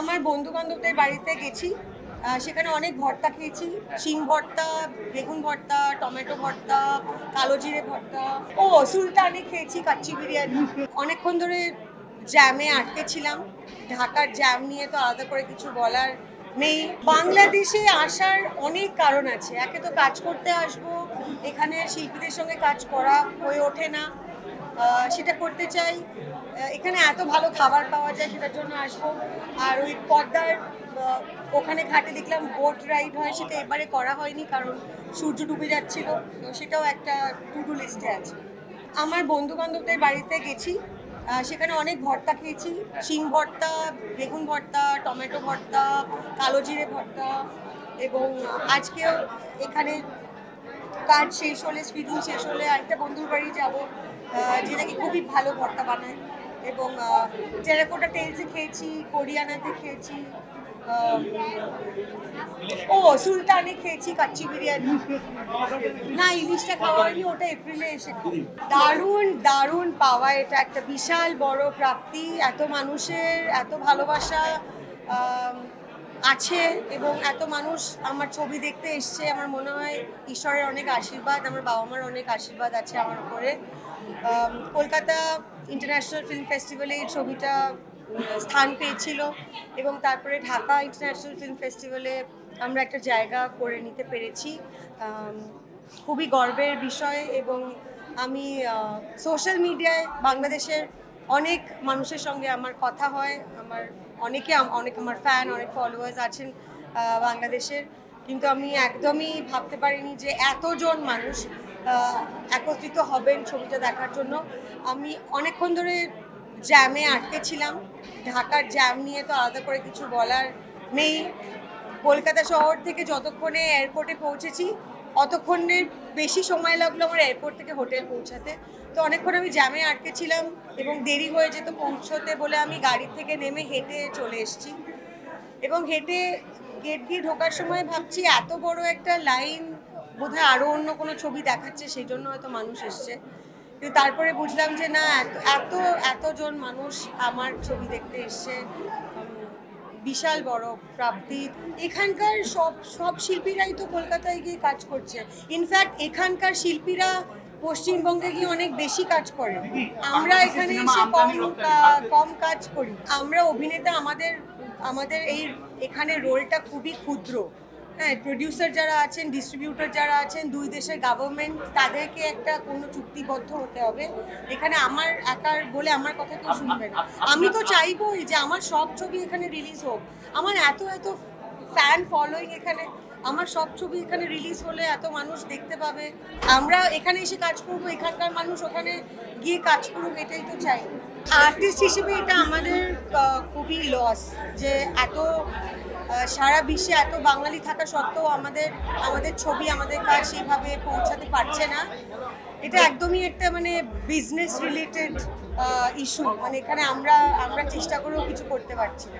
আমার বন্ধু বান্ধবদের বাড়িতে গেছি। সেখানে অনেক ভর্তা খেয়েছি। শিম ভর্তা, বেগুন ভর্তা, টমেটো ভর্তা, কালো জিরে ভর্তা। ও, সুলতানি খেয়েছি, কাচ্চি বিরিয়ানি। অনেকক্ষণ ধরে জ্যামে আটকে ছিলাম। ঢাকার জ্যাম নিয়ে তো আলাদা করে কিছু বলার নেই। বাংলাদেশে আসার অনেক কারণ আছে। একে তো কাজ করতে আসব, এখানে শিল্পীদের সঙ্গে কাজ করা হয়ে ওঠে না। সেটা করতে চাই। এখানে এত ভালো খাবার পাওয়া যায় সেটার জন্য আসব। আর ওই পর্দার ওখানে ঘাটে দেখলাম বোট রাইড হয়, সেটা এবারে করা হয়নি কারণ সূর্য ডুবে যাচ্ছিল। তো সেটাও একটা টু ডু লিস্টে আছে। আমার বন্ধু বান্ধবদের বাড়িতে গেছি। সেখানে অনেক ভর্তা খেয়েছি। শিম ভর্তা, বেগুন ভর্তা, টমেটো ভর্তা, কালো জিরে ভর্তা এবং আজকেও এখানে কাজ শেষ হলে স্ক্রিনিং শেষ হলে আরেকটা বন্ধুর বাড়ি যাব যে নাকি খুবই ভালো ভর্তা বানায়। এবং টেরাকোটা টেলসে খেয়েছি, কোরিয়ানাতে খেয়েছি ও, সুলতানে খেয়েছি কাচ্চি বিরিয়ানি। না, ইলিশটা খাওয়া হয়নি, ওটা এপ্রিলে এসে দারুণ দারুণ পাওয়া এটা একটা বিশাল বড় প্রাপ্তি। এত মানুষের, এত ভালোবাসা আছে এবং এত মানুষ আমার ছবি দেখতে এসছে, আমার মনে হয় ঈশ্বরের অনেক আশীর্বাদ, আমার বাবা মার অনেক আশীর্বাদ আছে আমার উপরে। কলকাতা ইন্টারন্যাশনাল ফিল্ম ফেস্টিভ্যালে এই ছবিটা স্থান পেয়েছিল এবং তারপরে ঢাকা ইন্টারন্যাশনাল ফিল্ম ফেস্টিভ্যালে আমরা একটা জায়গা করে নিতে পেরেছি। খুবই গর্বের বিষয় এবং আমি সোশ্যাল মিডিয়ায় বাংলাদেশের অনেক মানুষের সঙ্গে আমার কথা হয়, আমার অনেকে অনেক আমার ফ্যান অনেক ফলোয়ার্স আছেন বাংলাদেশের। কিন্তু আমি একদমই ভাবতে পারিনি যে এতজন মানুষ একত্রিত হবেন ছবিটা দেখার জন্য। আমি অনেকক্ষণ ধরে জ্যামে আটকে ছিলাম। ঢাকার জ্যাম নিয়ে তো আলাদা করে কিছু বলার নেই। কলকাতা শহর থেকে যতক্ষণে এয়ারপোর্টে পৌঁছেছি অতক্ষণের বেশি সময় লাগল আমার এয়ারপোর্ট থেকে হোটেল পৌঁছাতে। তো অনেকক্ষণ আমি জ্যামে আটকে ছিলাম এবং দেরি হয়ে যেত পৌঁছতে বলে আমি গাড়ি থেকে নেমে হেঁটে চলে এসেছি। এবং হেঁটে গেট দিয়ে ঢোকার সময় ভাবছি এত বড় একটা লাইন বোধহয় আরও অন্য কোনো ছবি দেখাচ্ছে, সেই জন্য হয়তো মানুষ এসছে। কিন্তু তারপরে বুঝলাম যে না, এত এত, এতজন মানুষ আমার ছবি দেখতে এসছে। বিশাল বড় প্রাপ্তি। এখানকার সব সব শিল্পীরাই তো কলকাতায় গিয়ে কাজ করছে। ইনফ্যাক্ট এখানকার শিল্পীরা পশ্চিমবঙ্গে গিয়ে অনেক বেশি কাজ করে আমরা এখানে এসে কম কম কাজ করি। আমরা অভিনেতা আমাদের আমাদের এই এখানে রোলটা খুবই ক্ষুদ্র। হ্যাঁ প্রডিউসার যারা আছেন ডিস্ট্রিবিউটর যারা আছেন, দুই দেশের গভর্নমেন্ট তাদেরকে একটা কোনো চুক্তিবদ্ধ হতে হবে। এখানে আমার একার বলে আমার কথা কেউ শুনবে না। আমি তো চাইবই যে আমার সব ছবি এখানে রিলিজ হোক। আমার এত এত ফ্যান ফলোয়িং এখানে, আমার সব ছবি এখানে রিলিজ হলে এত মানুষ দেখতে পাবে। আমরা এখানে এসে কাজ করব, এখানকার মানুষ ওখানে গিয়ে কাজ করুক, এটাই তো চাই। আর্টিস্ট হিসেবে এটা আমাদের খুবই লস যে এত সারা বিশ্বে এত বাঙালি থাকা সত্ত্বেও আমাদের আমাদের ছবি আমাদের কাজ সেইভাবে পৌঁছাতে পারছে না। এটা একদমই একটা মানে বিজনেস রিলেটেড ইস্যু মানে এখানে আমরা আমরা চেষ্টা করেও কিছু করতে পারছি না।